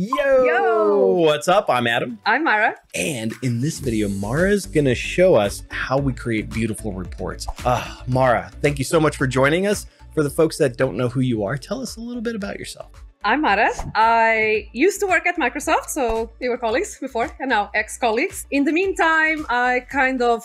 Yo! Yo! What's up? I'm Adam. I'm Mara. And in this video, Mara's gonna show us how we create beautiful reports. Ah, Mara, thank you so much for joining us. For the folks that don't know who you are, tell us a little bit about yourself. I'm Mara. I used to work at Microsoft, so we were colleagues before, and now ex-colleagues. In the meantime, I kind of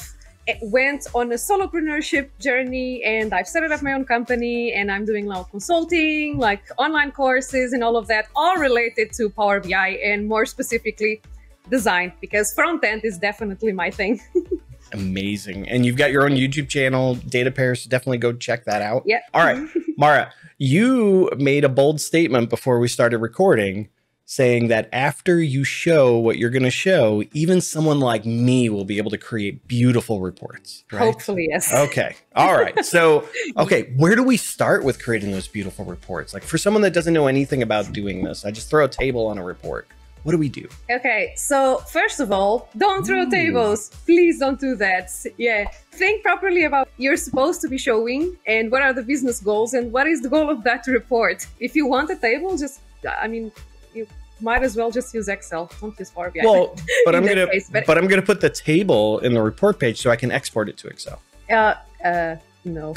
went on a solopreneurship journey and I've started up my own company and I'm doing a lot of consulting, like online courses and all of that, all related to Power BI and more specifically design because front end is definitely my thing. Amazing. And you've got your own YouTube channel, Data Pears. Definitely go check that out. Yeah. All right. Mara, you made a bold statement before we started recording saying that after you show what you're going to show, even someone like me will be able to create beautiful reports. Right? Hopefully, yes. Okay. All right. So, okay, where do we start with creating those beautiful reports? Like for someone that doesn't know anything about doing this, I just throw a table on a report. What do we do? Okay, so first of all, don't throw Ooh. tables. Please don't do that. Yeah, think properly about what you're supposed to be showing and what are the business goals and what is the goal of that report. If you want a table, just I mean, you might as well just use Excel. Don't use Power BI. Well, but I'm gonna case, but- but I'm gonna put the table in the report page so I can export it to Excel. Uh, uh, no.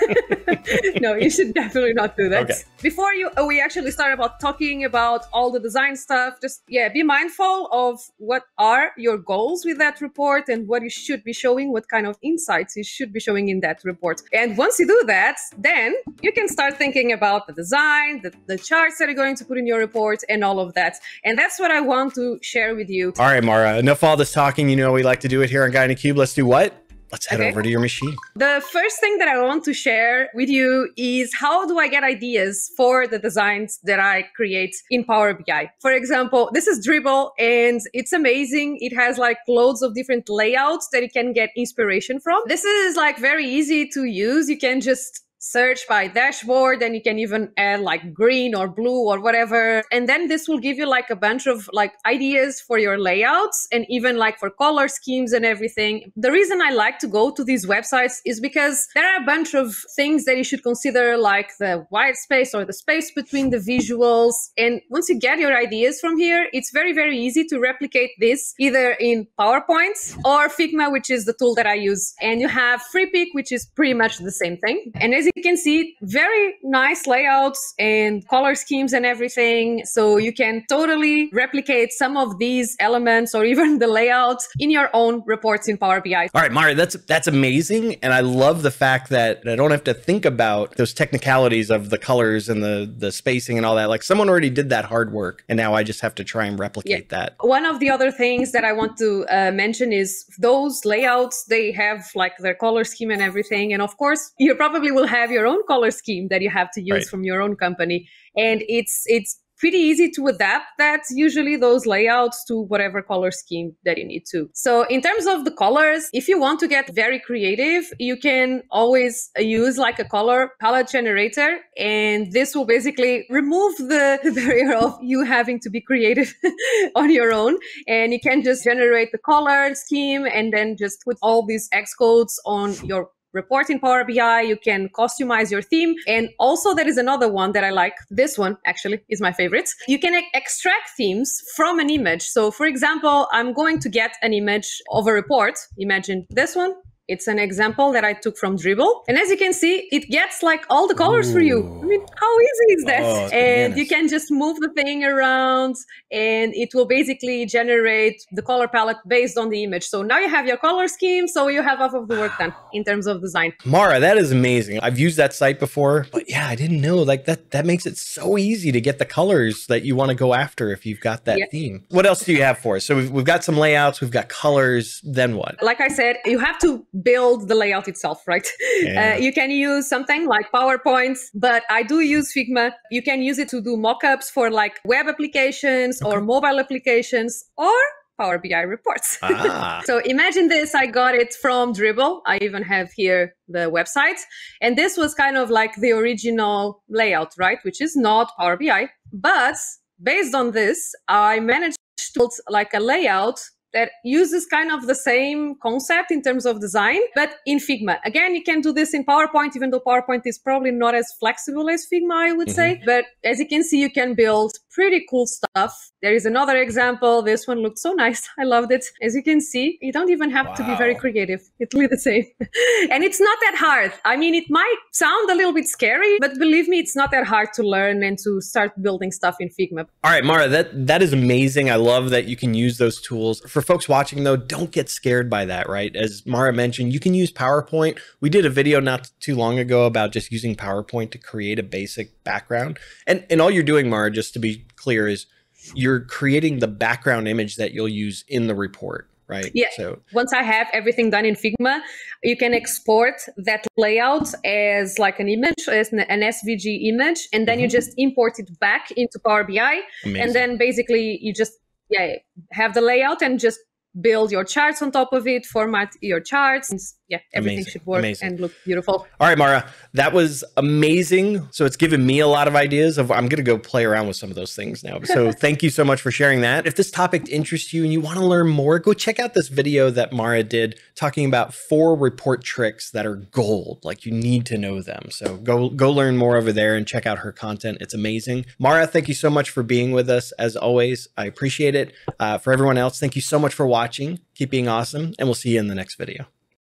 no, you should definitely not do that. Okay. Before you, uh, we actually start about talking about all the design stuff. Just yeah, be mindful of what are your goals with that report and what you should be showing, what kind of insights you should be showing in that report. And once you do that, then you can start thinking about the design, the, the charts that you're going to put in your report, and all of that. And that's what I want to share with you. All right, Mara. Enough all this talking. You know we like to do it here on Guy in a Cube. Let's do what? Let's head Okay. over to your machine. The first thing that I want to share with you is how do I get ideas for the designs that I create in Power BI? For example, this is Dribbble and it's amazing. It has like loads of different layouts that you can get inspiration from. This is like very easy to use. You can just search by dashboard and you can even add like green or blue or whatever. And then this will give you like a bunch of like ideas for your layouts and even like for color schemes and everything. The reason i like to go to these websites is because there are a bunch of things that you should consider like the white space or the space between the visuals. And once you get your ideas from here it's very very easy to replicate this either in powerpoint or figma which is the tool that i use. And you have freepik which is pretty much the same thing. And as you can see very nice layouts and color schemes and everything so you can totally replicate some of these elements or even the layouts in your own reports in power bi All right, Mara, that's that's amazing, and I love the fact that I don't have to think about those technicalities of the colors and the the spacing and all that. Like someone already did that hard work, and now I just have to try and replicate that. One of the other things that I want to uh, mention is those layouts, they have like their color scheme and everything. And of course, you probably will have your own color scheme that you have to use Right. from your own company. And it's, it's, pretty easy to adapt that usually those layouts to whatever color scheme that you need to. So in terms of the colors, if you want to get very creative, you can always use like a color palette generator and this will basically remove the barrier of you having to be creative on your own and you can just generate the color scheme and then just put all these hex codes on your report in Power BI. You can customize your theme. And also there is another one that I like. This one actually is my favorite. You can e- extract themes from an image. So for example, I'm going to get an image of a report. Imagine this one. It's an example that I took from Dribbble. And as you can see, it gets like all the colors for you. I mean, how easy is that? Oh, and you can just move the thing around and it will basically generate the color palette based on the image. So now you have your color scheme. So you have half of the work done in terms of design. Mara, that is amazing. I've used that site before, but yeah, I didn't know like that. That makes it so easy to get the colors that you want to go after if you've got that Yeah. theme. What else do you have for us? So we've, we've got some layouts, we've got colors. Then what? Like I said, you have to build the layout itself, right? Yeah. Uh, you can use something like PowerPoint, but I do use Figma. You can use it to do mockups for like web applications or mobile applications or Power BI reports. Ah, So imagine this. I got it from Dribbble. I even have here the website. And this was kind of like the original layout, right? Which is not Power BI. But based on this, I managed to build like a layout that uses kind of the same concept in terms of design, but in Figma. Again, you can do this in PowerPoint, even though PowerPoint is probably not as flexible as Figma, I would mm-hmm. say. But as you can see, you can build pretty cool stuff. There is another example. This one looked so nice. I loved it. As you can see, you don't even have wow. to be very creative. It's literally the same. and it's not that hard. I mean, it might sound a little bit scary, but believe me, it's not that hard to learn and to start building stuff in Figma. All right, Mara, that that is amazing. I love that you can use those tools. For folks watching though, don't get scared by that, right? As Mara mentioned, you can use PowerPoint. We did a video not too long ago about just using PowerPoint to create a basic background. And and all you're doing, Mara, just to be clear, is you're creating the background image that you'll use in the report right? Yeah. So once I have everything done in Figma, you can export that layout as like an image, as an, SVG image, and then mm-hmm. you just import it back into Power BI, Amazing. and then basically you just yeah have the layout and just build your charts on top of it, format your charts. Yeah, everything amazing. should work amazing. and look beautiful. All right, Mara, that was amazing. So it's given me a lot of ideas of I'm going to go play around with some of those things now. So thank you so much for sharing that. If this topic interests you and you want to learn more, go check out this video that Mara did talking about four report tricks that are gold. Like you need to know them. So go go learn more over there and check out her content. It's amazing. Mara, thank you so much for being with us as always. I appreciate it. Uh, for everyone else, thank you so much for watching. Keep being awesome, and we'll see you in the next video.